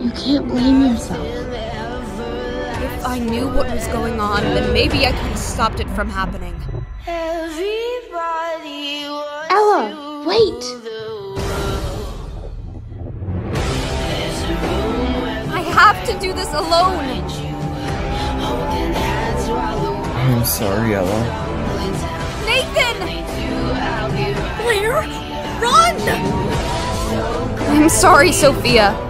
You can't blame yourself. If I knew what was going on, then maybe I could have stopped it from happening. Ella, wait! I have to do this alone! I'm sorry, Ella. Nathan! Clair, run! I'm sorry, Sophia.